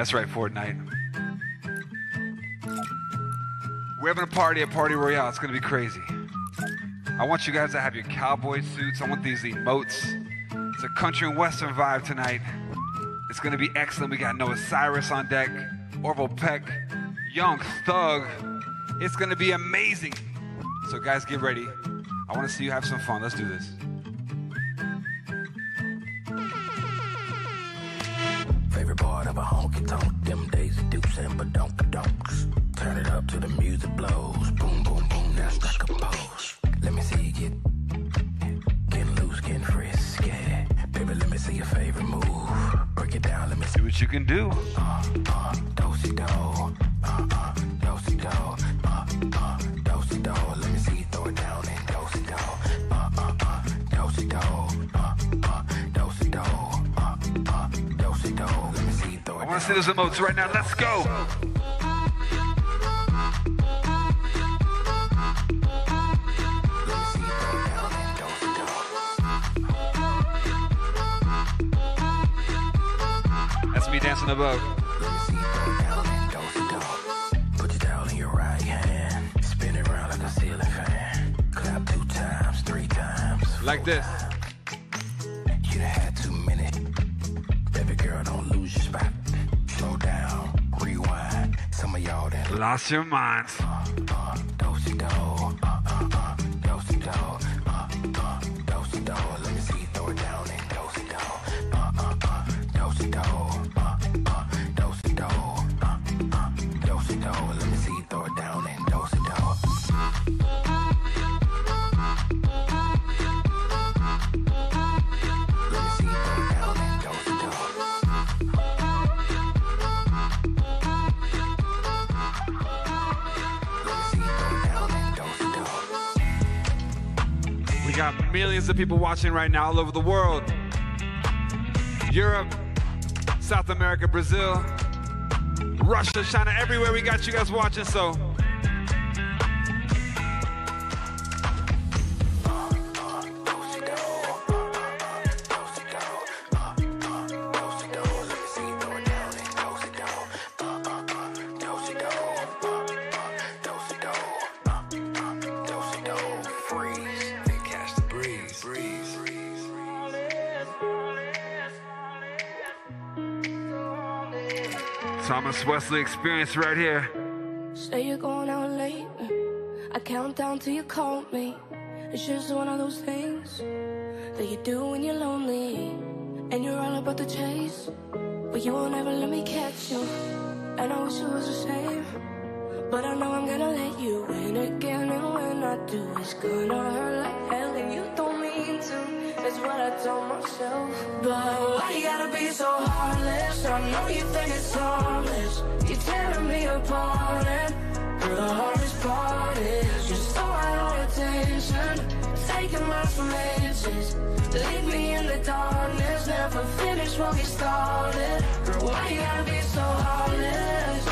That's right, Fortnite. We're having a party at Party Royale. It's gonna be crazy. I want you guys to have your cowboy suits. I want these emotes. It's a country and western vibe tonight. It's gonna be excellent. We got Noah Cyrus on deck, Orville Peck, Young Thug. It's gonna be amazing. So guys, get ready. I wanna see you have some fun. Let's do this. Of a honky tonk, them days of dukes and badonk donks. Turn it up till the music blows. Boom, boom, boom, now stuck a pose. Let me see you get, getting loose, getting frisky. Baby, let me see your favorite move. Break it down, let me See what you can do. uh, uh, dosey see you throw it I wanna see those emotes right now. Let's go. That's me dancing above. Put your Lost your minds. Got millions of people watching right now all over the world. Europe, South America, Brazil, Russia, China, everywhere we got you guys watching, so Thomas Wesley experience right here. Say you're going out late. I count down till you call me. It's just one of those things that you do when you're lonely. And you're all about the chase. But you won't ever let me catch you. And I wish it was the same. But I know I'm gonna let you in again. And when I do, it's gonna hurt like hell. And you don't mean to. That's what I told myself. But why you gotta be so heartless? I know you think it's harmless. You're tearing me apart. And girl, the hardest part is just so out of attention. Taking my chances. Leave me in the darkness. Never finish what we started. Girl, why you gotta be so heartless?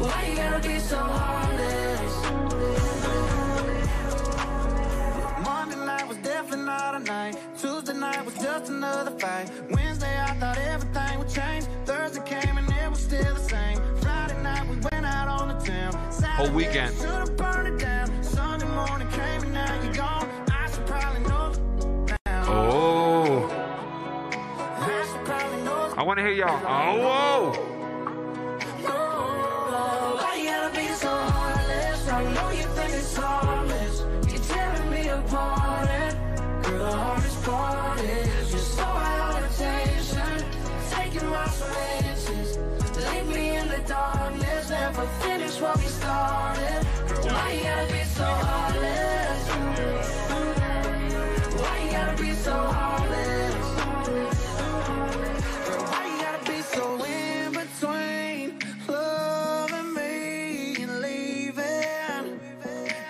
Why you gotta be so heartless? Monday night was definitely not a night. Tuesday night was just another fight. Wednesday I thought everything would change. Thursday came and it was still the same. Friday night we went out on the town. Whole weekend. Should've burned it down. Sunday morning came and now you're gone. I should probably know now. Oh, I I want to hear y'all. Oh, whoa. Never finish what we started. Why you gotta be so heartless? Why you gotta be so heartless? Why you gotta be so in between loving me and leaving,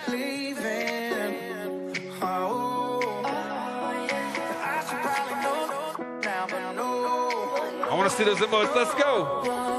leaving? Oh, I should probably know now, but no. I want to see those emotes. Let's go.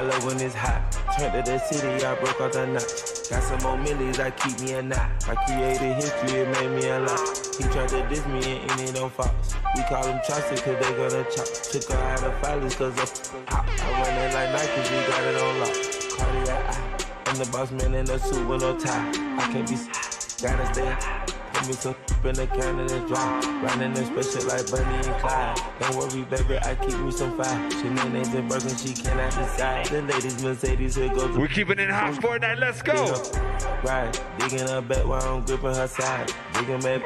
I love when it's hot. Turned to the city, I broke out the notch. Got some more millies, I keep me a knot. I created history, it made me a lot. He tried to diss me and end it on Fox. We call him Chaucer, cause they gonna chop. Took her out of filers, cause of hot. I run it like Nike, we got it on lock. Cardiac. I'm the boss man in a suit with no tie. I can't be, gotta stay. Put me some in the can and it's dry. Riding in special like Bonnie and Clyde. Don't worry, baby, I keep me some fire. She named and Birkin, she cannot decide. The ladies Mercedes, here goes the We're keeping it hot Fortnite, let's go. Right, digging her back while I'm gripping her side. Digging back.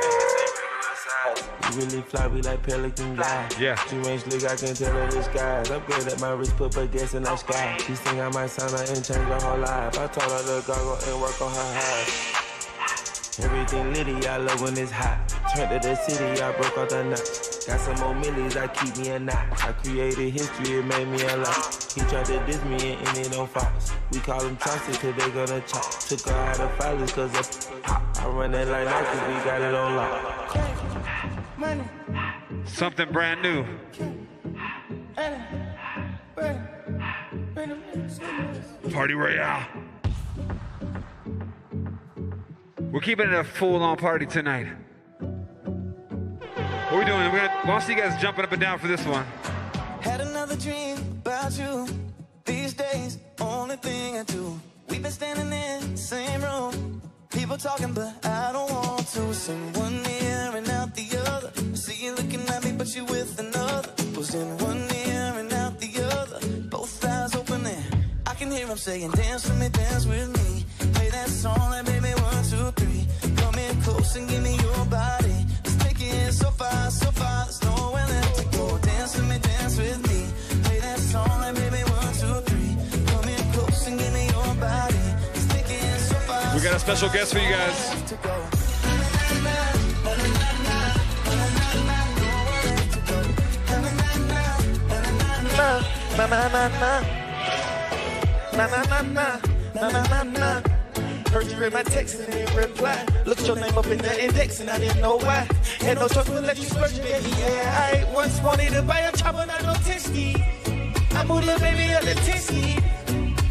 You really fly, we like pelican guy. Yeah. She ain't slick, I can tell her the skies. Upgrade at my wrist, put her gas in the sky. She think I might sign her and change her whole life. I told her to goggle and work on her eyes. Everything litty, I love when it's hot. Turned to the city, I broke out the notch. Got some more millies, I keep me a knot. I created history, it made me a lot. He tried to diss me and end it on Fox. We call him Chaucer, cause they gonna chop. Took her out of filers, cause of pop. I run it like Nike, we got it on lock. Money, Something brand new. Party Royale. We're keeping it a full-on party tonight. What are we doing? We're gonna, want to see you guys jumping up and down for this one. Had another dream about you. These days, only thing I do. We've been standing in the same room. People talking, but I don't want to. In one ear and out the other. I see you looking at me, but you with another. Was in one ear and out the other. Both eyes open and I can hear them saying, Dance with me, dance with me. Play that song like baby and give me your body. Let's take it so far, so far. There's nowhere left to go. Dance with me, dance with me. Play that song like baby one, two, three. Come in close and give me your body. Let's take it so far. We got a special guest for you guys. to go. Na na na na na na na na na na na na na. Heard you read my text and didn't reply. Looked your name up in the index and I didn't know why. Had no choice but let you splurge, baby. Yeah, I once wanted to buy a chopper, not no testy. I moved little baby up to testy.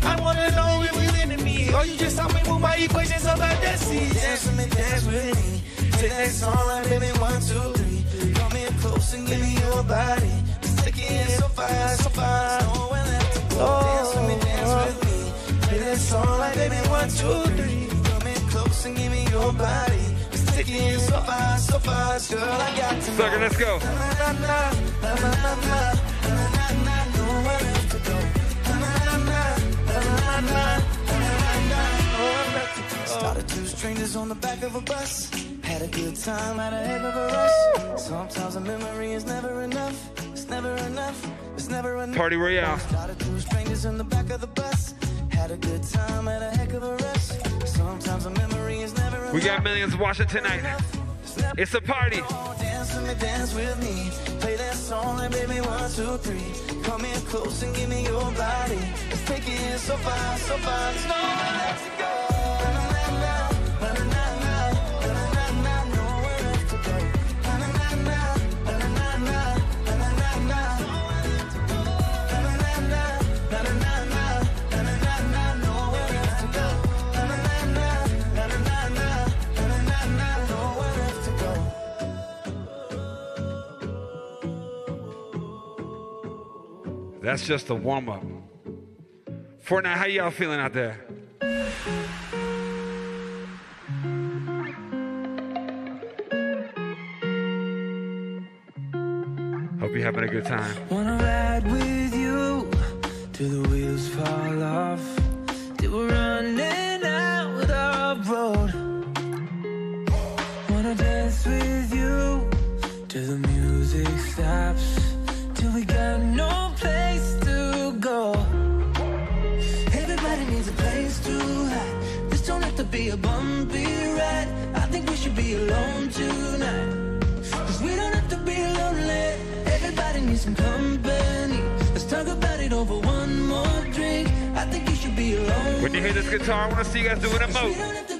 I wanna know if you're into me or you just help me my equations about that seat. Dance with me, dance with me. Take that song like baby one, two, three. Come in close and give me your body. Take it so far, so far. Nowhere left to go. Dance with me, dance with me me all song baby one two three. Come in close and give me your body. It's taking you so far, so far, girl. I got to. Sucker, let's go. Started two strangers on the back of a bus. Had a good time heck of a rush. Sometimes a memory is never enough. It's never enough. It's never enough. Party Royale. Started two strangers in the back of the bus. Had a good time, a heck of a rush. Sometimes a memory is never enough. We got millions watching tonight. It's a party. Dance with me, dance with me. Play that song like baby one, two, three. Come in close and give me your body. Let's take it so far, so far. That's just a warm up. Fortnite, how y'all feeling out there? Hope you're having a good time. Wanna ride with you till the wheels fall off. Till we're running out road. Wanna dance with you till the music stops. Be alone tonight. Cause we don't have to be lonely. Everybody needs some company. Let's talk about it over one more drink. I think you should be alone. When you hear this guitar, I want to see you guys doing emote.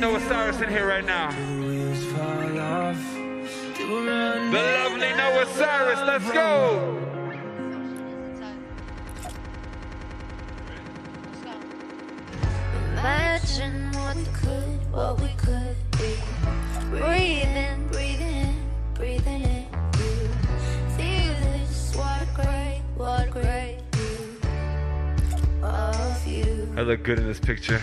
Don't have to get Noah Cyrus in here right now. Wheels fall off. Do run The lovely Noah Cyrus. Let's go. Imagine what we could, what we could be. Breathing, breathing, breathing in you. Feel this, what great, what great of you. I look good in this picture.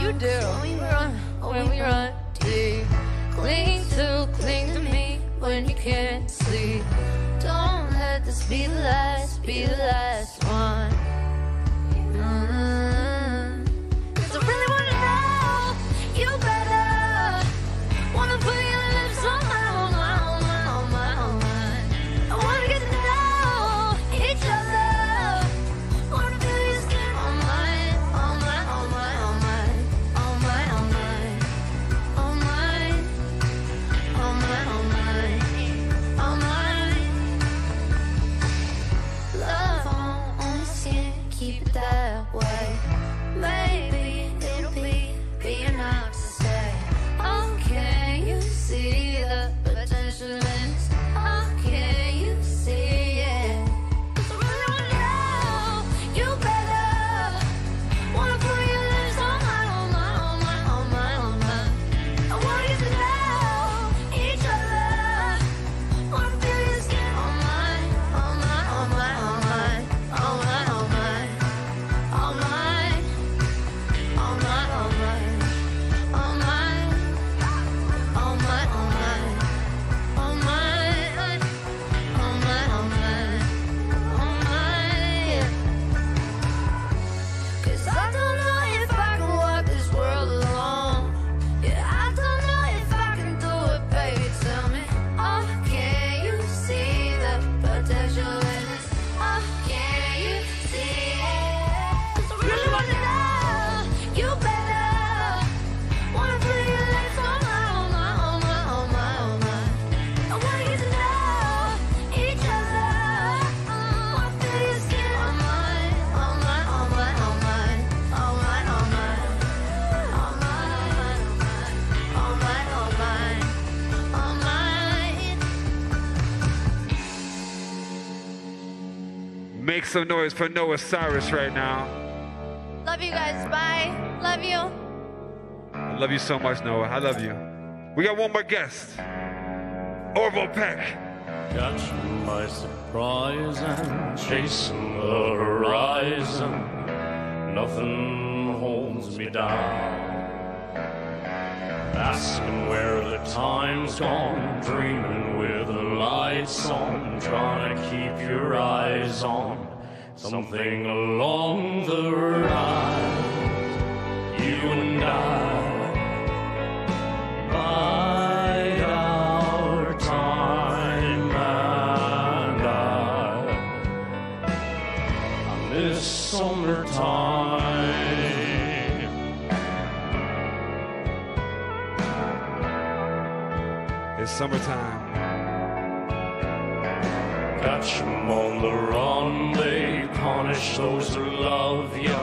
You do. When we run, when we run deep. Cling to, cling to me when you can't sleep. Don't let this be the last, be the last one. Some noise for Noah Cyrus right now. Love you guys. Bye. Love you. I love you so much, Noah. I love you. We got one more guest. Orville Peck. Catch 'em by surprise and chasing the horizon. Nothing holds me down. Asking where the time's gone, dreaming with the lights on, trying to keep your eyes on something along the rise. You and I bide our time and I this summertime. It's summertime. Catch 'em on the run, they punish those who love you,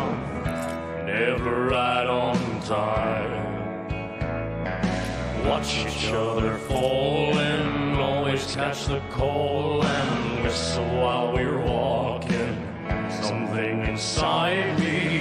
never right on time. Watch each other fall and always catch the call and whistle while we're walking. Something inside me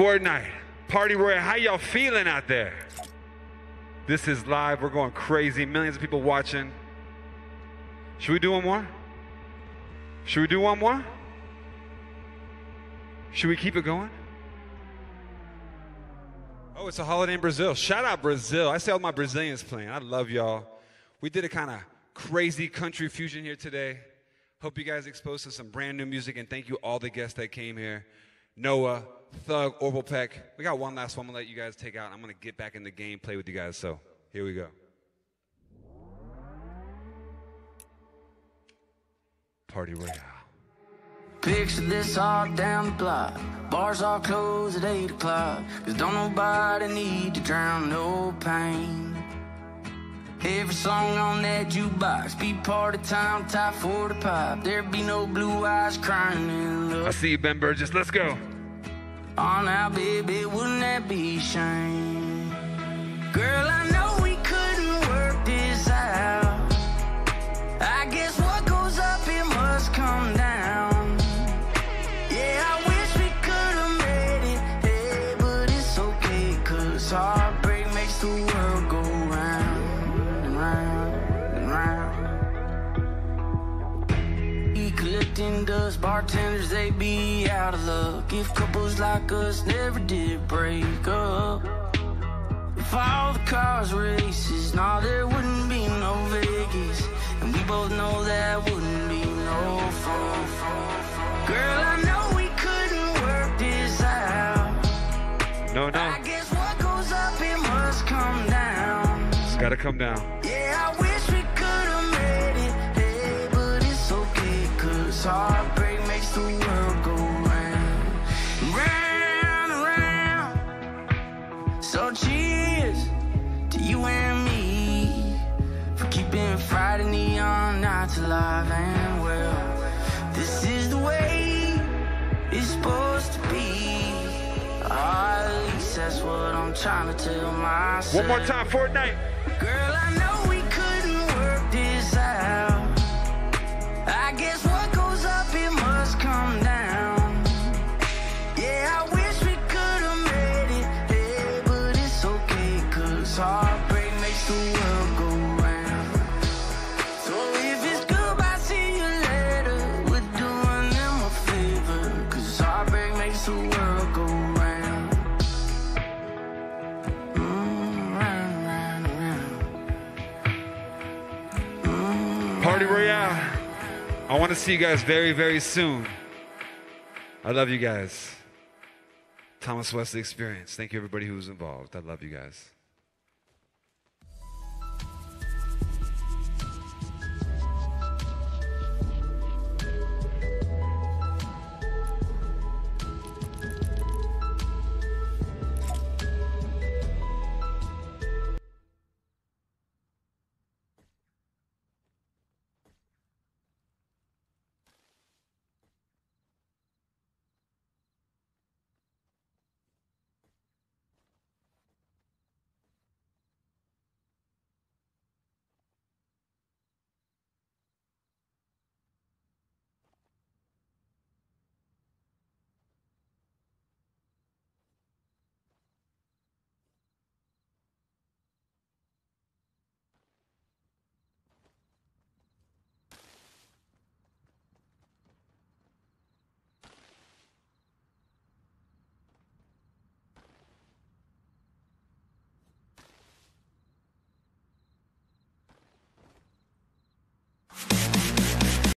Fortnite. Party Royale. How y'all feeling out there? This is live. We're going crazy. Millions of people watching. Should we do one more? Should we do one more? Should we keep it going? Oh, it's a holiday in Brazil. Shout out Brazil. I see all my Brazilians playing. I love y'all. We did a kind of crazy country fusion here today. Hope you guys exposed to some brand new music, and thank you all the guests that came here. Noah, Thug, Orville Peck. We got one last one I'm gonna let you guys take out. I'm gonna get back in the game, play with you guys. So here we go. Party Royale. Picture this all down the block. Bars all closed at 8 o'clock. Cause don't nobody need to drown no pain. Every song on that jukebox be party time, top for the pop. There be no blue eyes crying in I see you, Ben Burgess. Let's go. Oh, now, baby, wouldn't that be shame? They be out of luck. If couples like us never did break up. If all the cars were aces, nah, there wouldn't be no Vegas. And we both know that wouldn't be no fun. Girl, I know we couldn't work this out. No, no. I guess what goes up, it must come down. It's gotta come down. Keeping Friday neon nights alive and well. This is the way it's supposed to be. Or at least that's what I'm trying to tell myself. One more time, Fortnite. Girl, I want to see you guys very, very soon. I love you guys. Thomas Wesley Experience. Thank you, everybody who was involved. I love you guys.